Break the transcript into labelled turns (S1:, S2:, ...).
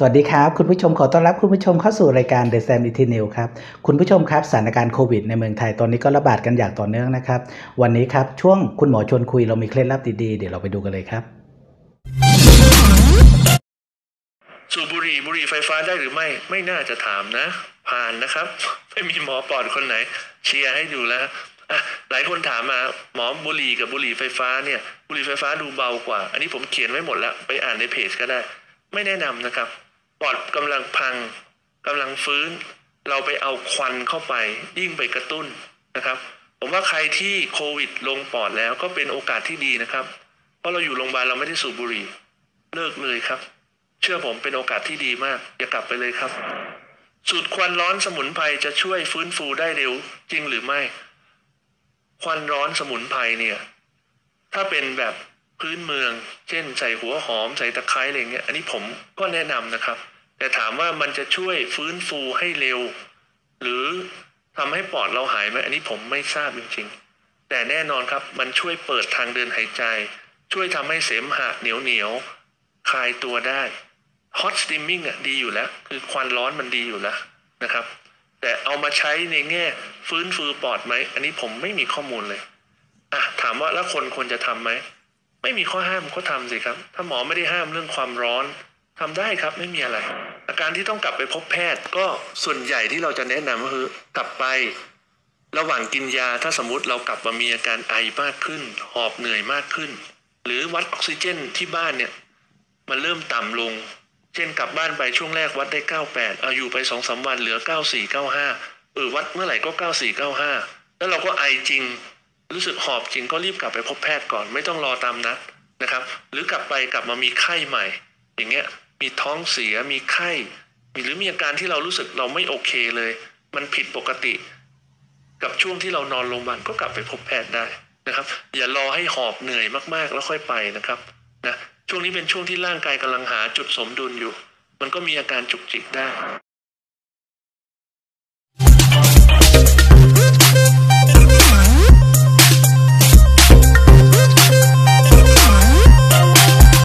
S1: สวัสดีครับ คุณผู้ชมขอต้อนรับคุณผู้ชมเข้าสู่รายการ The Sam e t i n e w ครับคุณผู้ชมครับสถานการณ์โควิดในเมืองไทยตอนนี้ก็ระบาดกันอย่างต่อเนื่องนะครับ วันนี้ครับช่วงคุณหมอชวนคุยเรามีเคล็ดลับดีๆ เดี๋ยวเราไปดูกันเลยครับ
S2: สูบบุหรี่บุหรี่ไฟฟ้าได้หรือไม่ไม่น่าจะถามนะ ผ่านนะครับ ไม่มีหมอปลอดคนไหน เชียร์ให้ดูแล้วหลายคนถามมาหมอบุหรี่กับบุหรี่ไฟฟ้าเนี่ยบุหรี่ไฟฟ้าดูเบากว่า อันนี้ผมเขียนไว้หมดแล้วไปอ่านในเพจก็ได้ ไม่แนะนำนะครับ ปอดกำลังพังกำลังฟื้น เราไปเอาควันเข้าไป ยิ่งไปกระตุ้นนะครับ ผมว่าใครที่โควิดลงปอดแล้วก็เป็นโอกาสที่ดีนะครับ เพราะเราอยู่โรงพยาบาลเราไม่ได้สูบบุหรี่เลิกเลยครับ เชื่อผมเป็นโอกาสที่ดีมาก อย่ากลับไปเลยครับ สูตรควันร้อนสมุนไพรจะช่วยฟื้นฟูได้เร็วจริงหรือไม่ ควันร้อนสมุนไพรเนี่ย ถ้าเป็นแบบ พื้นเมือง เช่นใส่หัวหอมใส่ตะไคร้อะไรเงี้ยอันนี้ผมก็แนะนำนะครับ แต่ถามว่ามันจะช่วยฟื้นฟูให้เร็ว หรือทำให้ปอดเราหายไหมอันนี้ผมไม่ทราบจริงๆ แต่แน่นอนครับมันช่วยเปิดทางเดินหายใจ ช่วยทำให้เสมหะเหนียวเหนียวคลายตัวได้ฮอตสต e มมิ่งอะดีอยู่แล้ว คือควันร้อนมันดีอยู่แล้วนะครับ แต่เอามาใช้ในแง่ ฟื้นฟูปอดไหม อันนี้ผมไม่มีข้อมูลเลยอะถามว่าแล้วคนควรจะทำไหม ไม่มีข้อห้ามก็ทำสิครับ ถ้าหมอไม่ได้ห้ามเรื่องความร้อนทำได้ครับไม่มีอะไร อาการที่ต้องกลับไปพบแพทย์ก็ส่วนใหญ่ที่เราจะแนะนำก็คือกลับไป ระหว่างกินยาถ้าสมมติเรากลับมามีอาการไอมากขึ้น หอบเหนื่อยมากขึ้น หรือวัดออกซิเจนที่บ้านเนี่ยมันเริ่มต่ำลง เช่นกลับบ้านไปช่วงแรกวัดได้ 98เอาอยู่ไปสองสามวันเหลือ 94 95เออวัดเมื่อไหร่ก็ 94 95 แล้วเราก็ไอจริง รู้สึกหอบจริงก็รีบกลับไปพบแพทย์ก่อน ไม่ต้องรอตามนัดนะครับ หรือกลับไปกลับมามีไข้ใหม่ อย่างเงี้ยมีท้องเสียมีไข้มีหรือมีอาการที่เรารู้สึกเราไม่โอเคเลย มันผิดปกติ กับช่วงที่เรานอนโรงพยาบาลก็กลับไปพบแพทย์ได้นะครับ อย่ารอให้หอบเหนื่อยมากๆ แล้วค่อยไปนะครับนะช่วงนี้เป็นช่วงที่ร่างกายกำลังหาจุดสมดุลอยู่ มันก็มีอาการจุกจิกได้